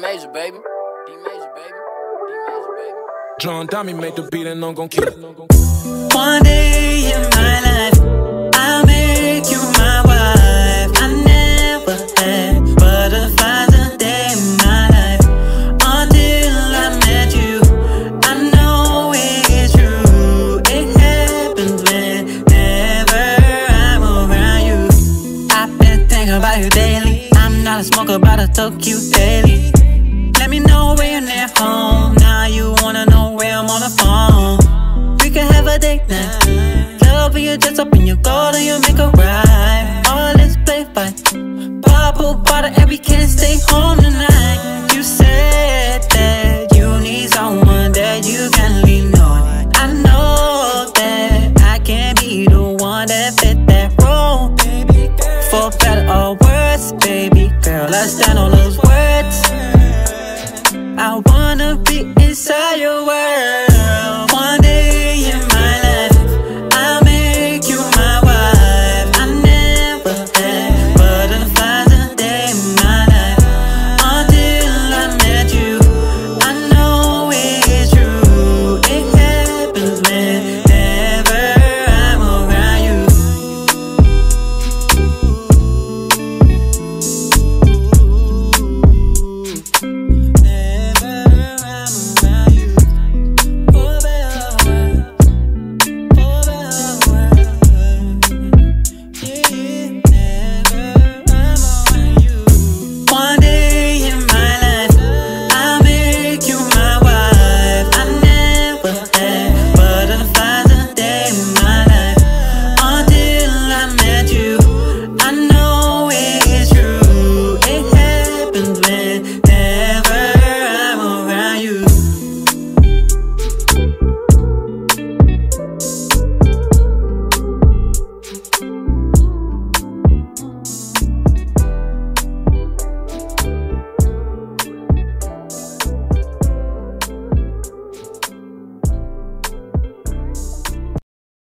D-Major, baby. D-Major, baby. D-Major, baby. John Dummy made the beat and I'm gon' keep it. One day in my life, I'll make you my wife. I never had butterflies a day in my life until I met you. I know it's true. It happens whenever I'm around you. I've been thinking about you daily. Not a smoker, but I talk you daily. Let me know when you're near home. Now you wanna know where I'm on the phone. We can have a date night. Love you just up in your gold and you make a ride. All this play fight. A bottle and we can't stay home tonight. You said that you need someone that you can lean on. I know that I can be the one that fit that role. For I stand on those